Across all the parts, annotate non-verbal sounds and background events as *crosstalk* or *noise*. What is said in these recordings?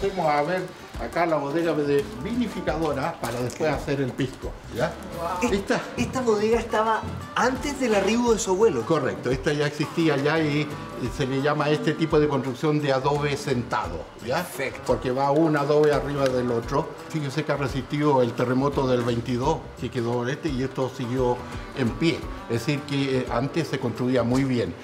hacemos a ver acá la bodega de vinificadora para después hacer el pisco. ¿ya? Esta, esta bodega estaba antes del arribo de su abuelo. Correcto, esta ya existía ya y se le llama este tipo de construcción de adobe sentado, ¿ya? Perfecto. Porque va un adobe arriba del otro. Fíjese que ha resistido el terremoto del 22, que quedó este, y esto siguió en pie. Es decir, que eh, antes se construía muy bien.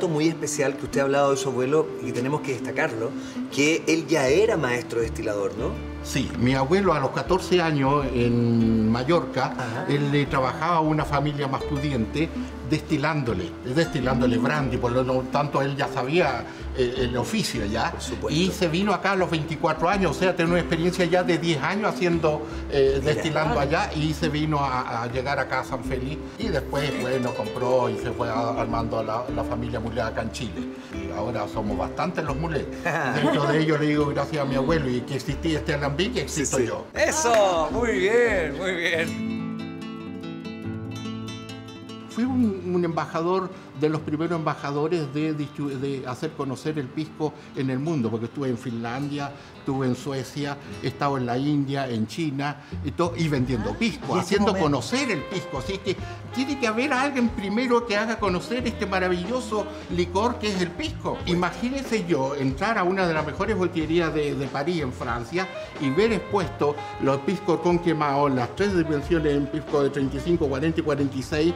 Dato muy especial que usted ha hablado de su abuelo y tenemos que destacarlo, que él ya era maestro destilador, ¿no? Sí, mi abuelo a los 14 años en Mallorca, él le trabajaba a una familia más pudiente destilándole, destilándole brandy, por lo tanto él ya sabía eh, el oficio ya. Y se vino acá a los 24 años, o sea, tiene una experiencia ya de 10 años haciendo, eh, destilando allá y se vino a, a llegar acá a San Feliz y después, bueno, compró y se fue armando la, la familia mulera acá en Chile. Y ahora somos bastantes los muleros. *laughs* Dentro de ellos le digo gracias a mi abuelo y que existía este alambique, existo yo. Eso, muy bien, muy bien. Fui un, un embajador de los primeros embajadores de, hacer conocer el pisco en el mundo, porque estuve en Finlandia, estuve en Suecia, he estado en la India, en China, y, to- y vendiendo pisco, y ese haciendo momento- conocer el pisco. Así que tiene que haber alguien primero que haga conocer este maravilloso licor que es el pisco. Imagínese yo entrar a una de las mejores botillerías de, de París, en Francia, y ver expuesto los piscos con quemado, las tres dimensiones en pisco de 35, 40 y 46,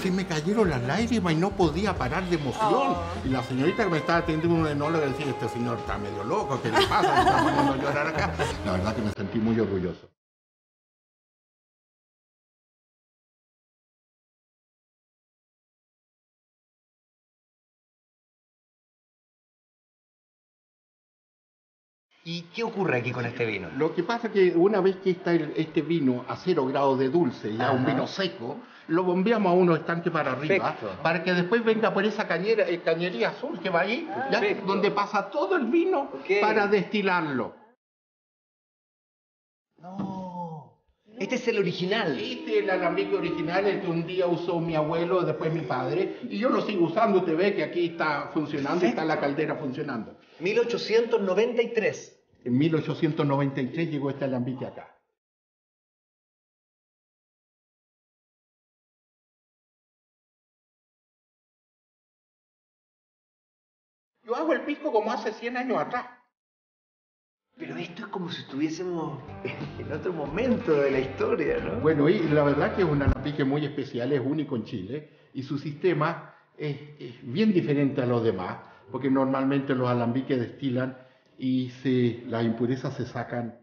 se me cayeron las lágrimas y no podía parar de emoción. Y la señorita que me estaba atendiendo, un enólogo, decía, este señor está medio loco, ¿qué le pasa? Me está poniendo a llorar acá. La verdad que me sentí muy orgulloso. ¿Y qué ocurre aquí con este vino? Lo que pasa es que una vez que está el- este vino a cero grados de dulce, ya un Ajá. vino seco, lo bombeamos a unos estanques para arriba, Perfecto. para que después venga por esa cañera, eh, cañería azul que va ahí, ya, Perfecto. donde pasa todo el vino para destilarlo. No. Este es el original. Este es el alambique original, el que un día usó mi abuelo, después mi padre, y yo lo sigo usando. Usted ve que aquí está funcionando, está la caldera funcionando. 1893. En 1893 llegó este alambique acá. Yo hago el pisco como hace 100 años atrás. Pero esto es como si estuviésemos *laughs* en otro momento de la historia, ¿no? Bueno, y la verdad que es un alambique muy especial, es único en Chile, y su sistema es, es bien diferente a los demás, porque normalmente los alambiques destilan y se, las impurezas se sacan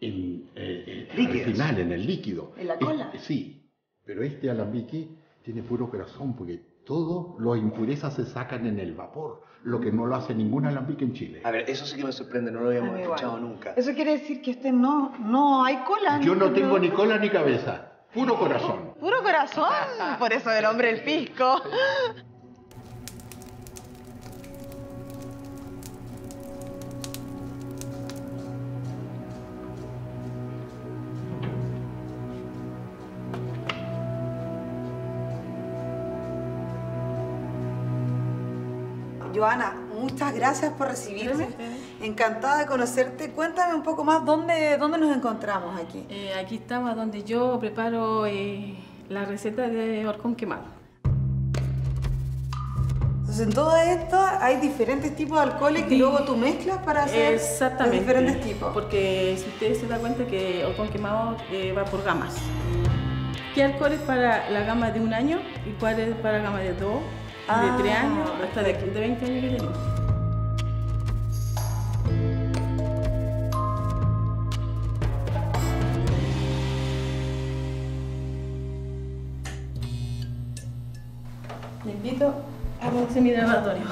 en, eh, eh, al final, en el líquido. ¿En la cola? Es- sí, pero este alambique tiene puro corazón, porque todo las impurezas se sacan en el vapor, lo que no lo hace ningún alambique en Chile. A ver, eso sí que me sorprende, no lo habíamos A mí escuchado igual. nunca. Eso quiere decir que este no, no hay cola. Yo no este tengo ni cola ni cabeza, puro corazón. Puro corazón. Por eso el hombre el pisco. *laughs* Joana, muchas gracias por recibirme. Encantada de conocerte. Cuéntame un poco más dónde, dónde nos encontramos aquí. Eh, aquí estamos donde yo preparo eh, la receta de horcón quemado. Entonces, en todo esto hay diferentes tipos de alcoholes que Sí. luego tú mezclas para hacer los Exactamente. diferentes tipos. Porque si ustedes se dan cuenta que horcón quemado eh, va por gamas. ¿Qué alcohol es para la gama de un año y cuál es para la gama de dos, Ah, de tres años, hasta de, de 20 años que tenemos? Le invito a conocer mi laboratorio.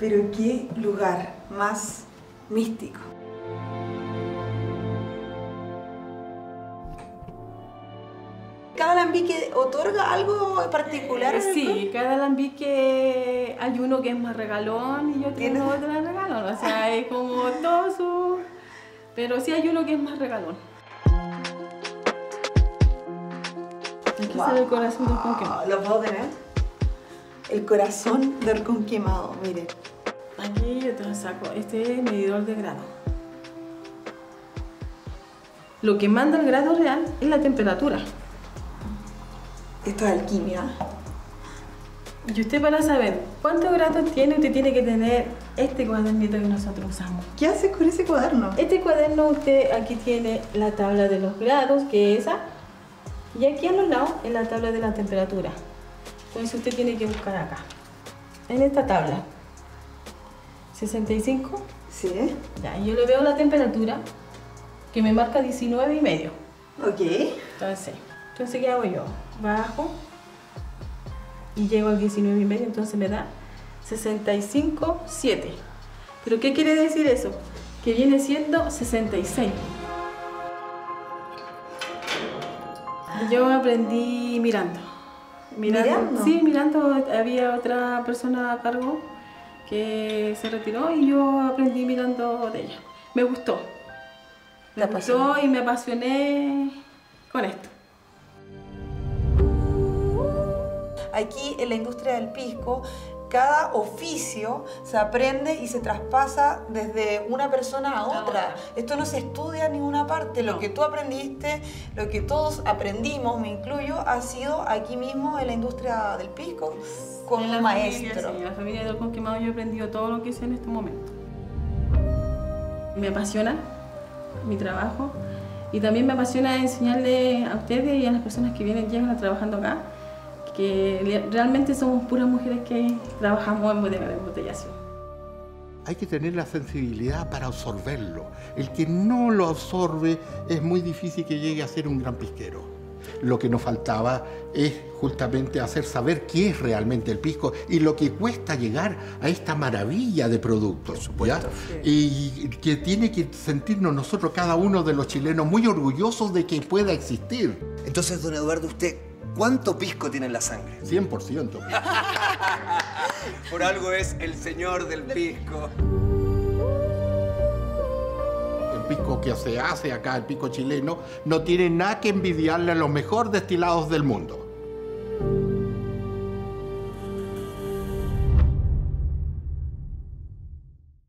Pero qué lugar más místico. ¿Cada alambique otorga algo particular? Eh, sí, cada alambique hay uno que es más regalón y ¿Tiene? tengo otro más regalón. O sea, es como todo su... Pero sí hay uno que es más regalón. Aquí Wow. se ve el corazón del con quemado. Ah, ¿Lo puedo tener? El corazón del horcón quemado, mire. Aquí yo te lo saco. Este es el medidor de grado. Lo que manda el grado real es la temperatura. Esto es alquimia. Y usted para saber cuántos grados tiene, usted tiene que tener este cuadernito que nosotros usamos. ¿Qué haces con ese cuaderno? Este cuaderno usted aquí tiene la tabla de los grados, que es esa, y aquí a los lados es la tabla de la temperatura. Entonces usted tiene que buscar acá, en esta tabla. 65, Sí. ya, yo le veo la temperatura que me marca 19 y medio. Ok. Entonces, entonces ¿qué hago yo? Bajo y llego al 19 y medio, entonces me da 65,7. ¿Pero qué quiere decir eso? Que viene siendo 66. Yo aprendí mirando. ¿Mirando? Sí, mirando. Había otra persona a cargo que se retiró y yo aprendí mirando de ella. Me gustó. Me gustó y me apasioné con esto. Aquí en la industria del pisco, cada oficio se aprende y se traspasa desde una persona a otra. Esto no se estudia en ninguna parte. Lo que tú aprendiste, lo que todos aprendimos, me incluyo, ha sido aquí mismo en la industria del pisco con En un la maestro. Familia, sí, en la familia del Conquemado yo he aprendido todo lo que sé en este momento. Me apasiona mi trabajo y también me apasiona enseñarle a ustedes y a las personas que vienen, llegan trabajando acá, que realmente somos puras mujeres que trabajamos en bodega de embotellación. Hay que tener la sensibilidad para absorberlo. El que no lo absorbe es muy difícil que llegue a ser un gran pisquero. Lo que nos faltaba es justamente hacer saber qué es realmente el pisco y lo que cuesta llegar a esta maravilla de productos. ¿ya? Y que tiene que sentirnos nosotros, cada uno de los chilenos, muy orgullosos de que pueda existir. Entonces, don Eduardo, ¿usted cuánto pisco tiene en la sangre? 100%. *laughs* Por algo es el señor del pisco. El pisco que se hace acá, el pisco chileno, no tiene nada que envidiarle a los mejores destilados del mundo.